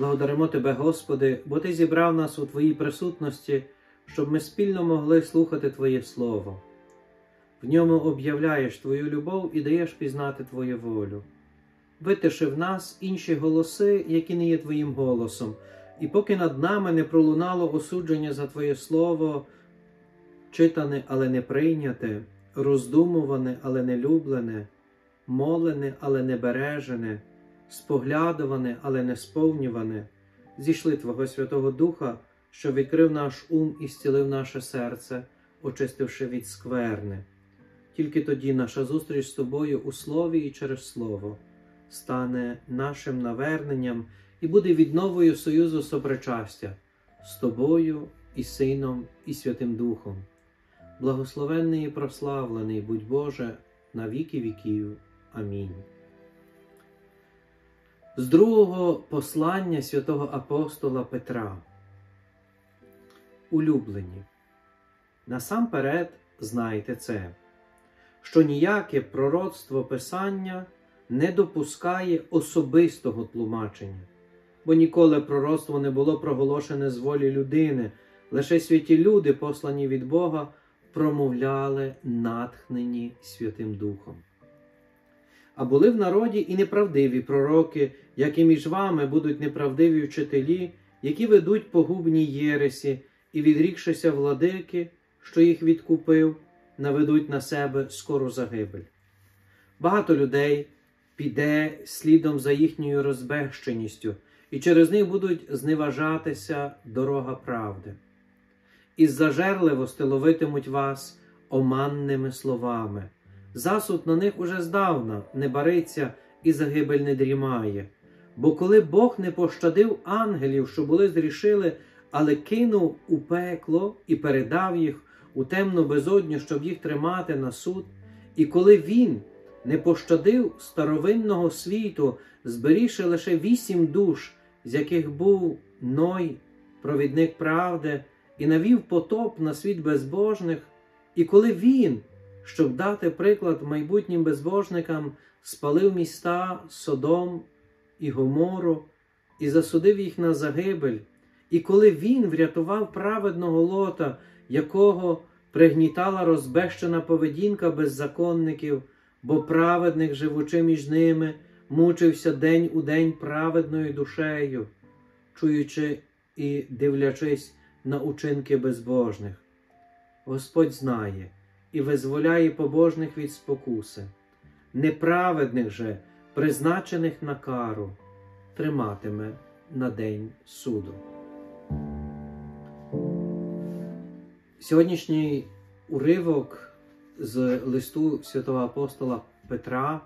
Благодаримо Тебе, Господи, бо Ти зібрав нас у Твоїй присутності, щоб ми спільно могли слухати Твоє Слово. В ньому об'являєш Твою любов і даєш пізнати Твою волю. Витиши в нас інші голоси, які не є Твоїм голосом, і поки над нами не пролунало осудження за Твоє Слово, читане, але не прийняте, роздумуване, але не люблене, молене, але не бережене, споглядуване, але не сповнюване, зійшли Твого Святого Духа, що відкрив наш ум і зцілив наше серце, очистивши від скверни. Тільки тоді наша зустріч з тобою у слові і через слово стане нашим наверненням і буде відновою союзу сопричастя з тобою і Сином, і Святим Духом. Благословенний і прославлений будь Боже на віки віків. Амінь. З другого послання святого апостола Петра. Улюблені. Насамперед знайте це, що ніяке пророцтво Писання не допускає особистого тлумачення, бо ніколи пророцтво не було проголошене з волі людини, лише святі люди, послані від Бога, промовляли натхнені Святим Духом. А були в народі і неправдиві пророки, як і між вами будуть неправдиві вчителі, які ведуть погубні єресі і, відрікшися владики, що їх відкупив, наведуть на себе скору загибель. Багато людей піде слідом за їхньою розбещеністю, і через них будуть зневажатися дорога правди. Із зажерливости ловитимуть вас оманними словами. Засуд на них уже здавна не бариться і загибель не дрімає. Бо коли Бог не пощадив ангелів, що були зрішили, але кинув у пекло і передав їх у темну безодню, щоб їх тримати на суд, і коли Він не пощадив старовинного світу, зберігши лише вісім душ, з яких був Ной, провідник правди, і навів потоп на світ безбожних, і коли він, щоб дати приклад майбутнім безбожникам, спалив міста Содом і Гомору і засудив їх на загибель, і коли він врятував праведного лота, якого пригнітала розбещена поведінка беззаконників, бо праведник, живучи між ними, мучився день у день праведною душею, чуючи і дивлячись на учинки безбожних. Господь знає і визволяє побожних від спокуси, неправедних же, призначених на кару, триматиме на день суду. Сьогоднішній уривок з листу святого апостола Петра,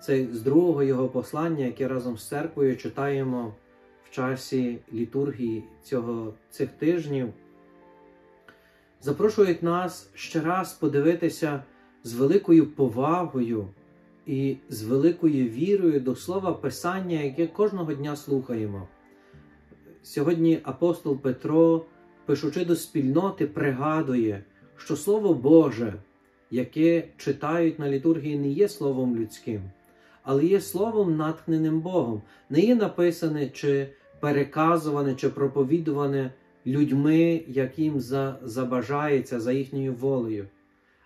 це з другого його послання, яке разом з церквою читаємо в часі літургії цього, цих тижнів, запрошують нас ще раз подивитися з великою повагою і з великою вірою до слова Писання, яке кожного дня слухаємо. Сьогодні апостол Петро, пишучи до спільноти, пригадує, що Слово Боже, яке читають на літургії, не є словом людським, але є словом натхненим Богом, не є написане чи переказуване, чи проповідуване людьми, яким за, забажається за їхньою волею,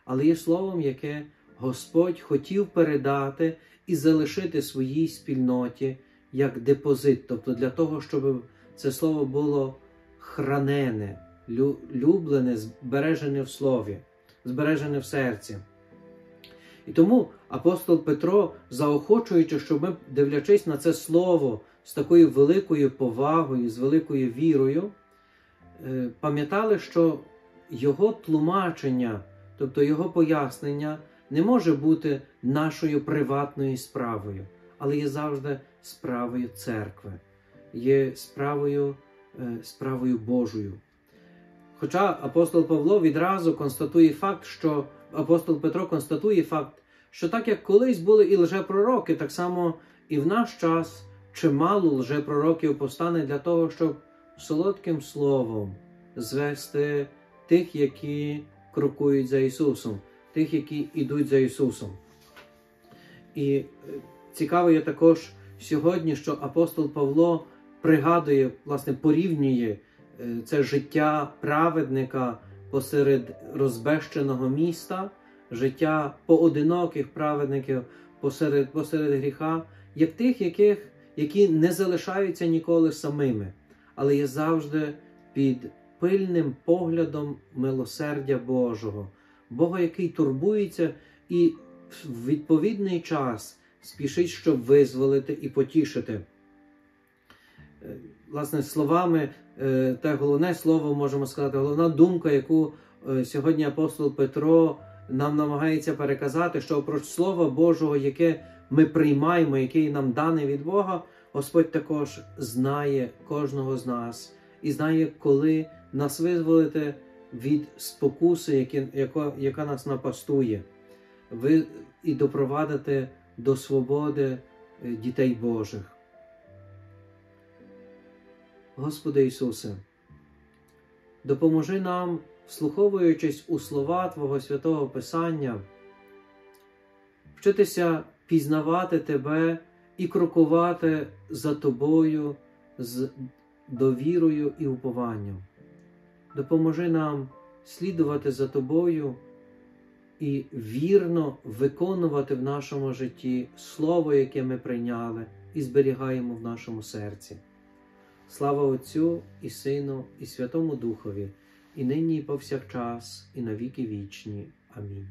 але є словом, яке Господь хотів передати і залишити своїй спільноті як депозит, тобто для того, щоб це слово було хранене, люблене, збережене в слові, збережене в серці. І тому апостол Петро, заохочуючи, щоб ми, дивлячись на це слово з такою великою повагою, з великою вірою, пам'ятали, що його тлумачення, тобто його пояснення, не може бути нашою приватною справою, але є завжди справою церкви, є справою, е, справою Божою. Хоча апостол Павло відразу констатує факт, що апостол Петро констатує факт, що так як колись були і лжепророки, так само і в наш час чимало лжепророків постане для того, щоб солодким словом звести тих, які крокують за Ісусом, тих, які йдуть за Ісусом. І цікаво є також сьогодні, що апостол Павло пригадує, власне, порівнює е, це життя праведника посеред розбещеного міста, життя поодиноких праведників посеред, посеред гріха, як тих, яких, які не залишаються ніколи самими, але є завжди під пильним поглядом милосердя Божого, Бога, який турбується і в відповідний час спішить, щоб визволити і потішити. Е, Власне, словами, е, те головне слово можемо сказати, головна думка, яку е, сьогодні апостол Петро нам намагається переказати, що опроч Слова Божого, яке ми приймаємо, який нам дане від Бога, Господь також знає кожного з нас і знає, коли нас визволити від спокуси, які, яка, яка нас напастує, ви, і допровадити до свободи е, дітей Божих. Господи Ісусе, допоможи нам, вслуховуючись у слова Твого святого Писання, вчитися пізнавати Тебе і крокувати за Тобою з довірою і упованням. Допоможи нам слідувати за Тобою і вірно виконувати в нашому житті Слово, яке ми прийняли, і зберігаємо в нашому серці. Слава Отцю і Сину, і Святому Духові, і нині, і повсякчас, і на віки вічні. Амінь.